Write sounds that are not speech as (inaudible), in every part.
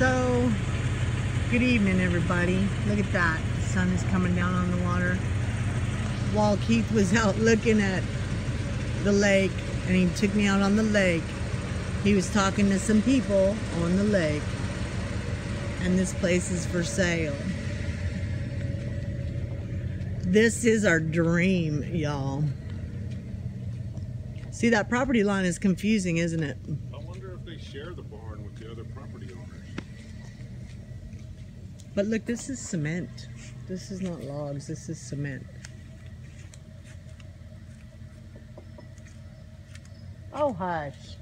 So, good evening everybody. Look at that. The sun is coming down on the water. While Keith was (laughs) out looking at the lake and he took me out on the lake, he was talking to some people on the lake. And this place is for sale. This is our dream, y'all. See, that property line is confusing, isn't it? I wonder if they share the barn with the other property owners. But look, this is cement. This is not logs, this is cement. Oh, hush.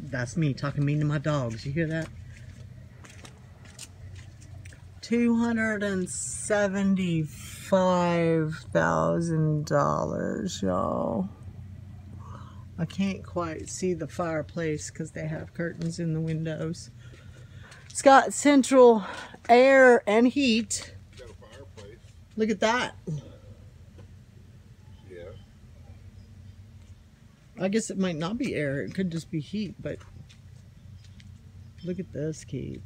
That's me talking mean to my dogs. You hear that? $275,000, y'all. I can't quite see the fireplace because they have curtains in the windows. It's got central air and heat. Got a fireplace. Look at that. Yeah. I guess it might not be air. It could just be heat, but look at this, Keith.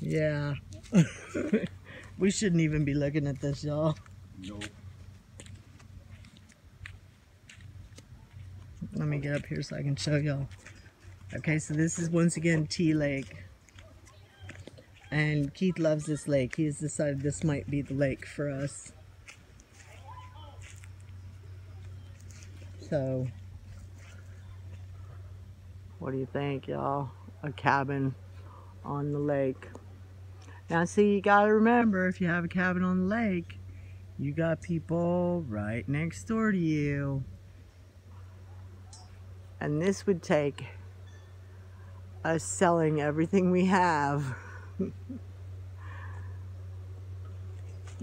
yeah. (laughs) we shouldn't even be looking at this, y'all. Nope. Let me get up here so I can show y'all. Okay, so this is once again T Lake. And Keith loves this lake. He has decided this might be the lake for us. So, what do you think, y'all? A cabin on the lake. Now, see, you gotta remember if you have a cabin on the lake, you got people right next door to you. And this would take us selling everything we have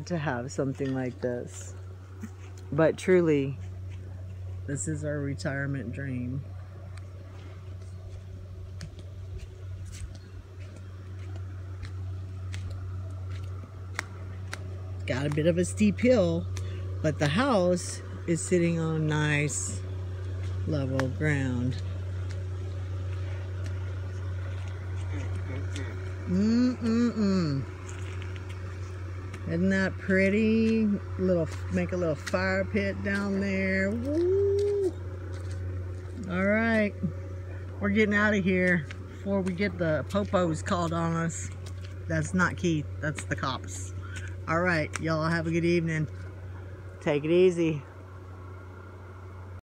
to have something like this. But truly, this is our retirement dream. Got a bit of a steep hill, but the house is sitting on nice level ground. Mm-mm-mm. Isn't that pretty? Little make a little fire pit down there. Woo! All right, we're getting out of here before we get the popos called on us. That's not Keith. That's the cops. All right, y'all have a good evening. Take it easy.